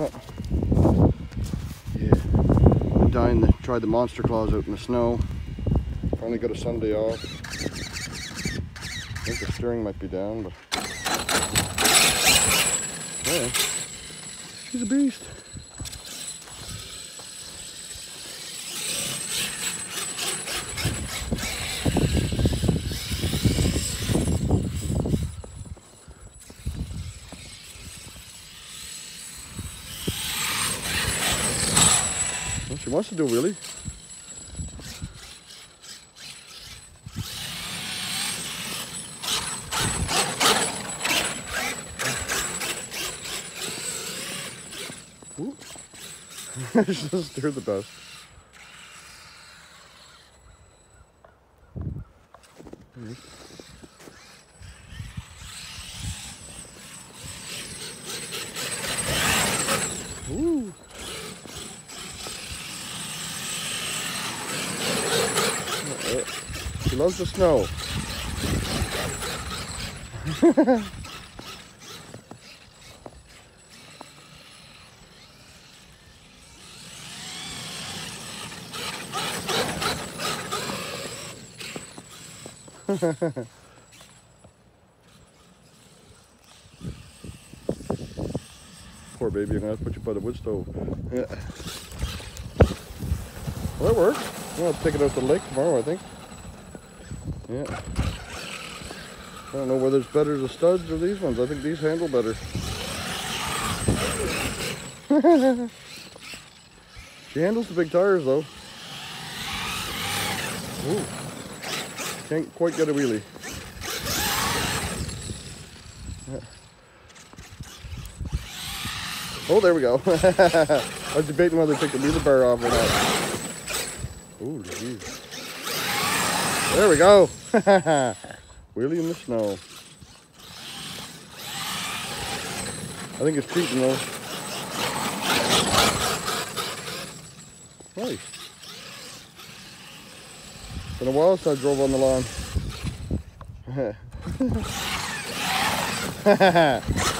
Yeah, I'm dying to try the monster claws out in the snow. Finally got a Sunday off. I think the steering might be down, but yeah, she's a beast. Well, she wants to do a wheelie. Ooh. she doesn't the best. Ooh. She loves the snow. Poor baby, I'm gonna have to put you by the wood stove. Yeah. Well, that works. I'll take it out to the lake tomorrow, I think. Yeah. I don't know whether it's better the studs or these ones. I think these handle better. she handles the big tires though. Ooh. Can't quite get a wheelie. Yeah. Oh, there we go. I was debating whether to take the wheelie bar off or not. Ooh, jeez. There we go. Wheelie in the snow. I think it's cheating though. Nice. Been a while since I drove on the lawn.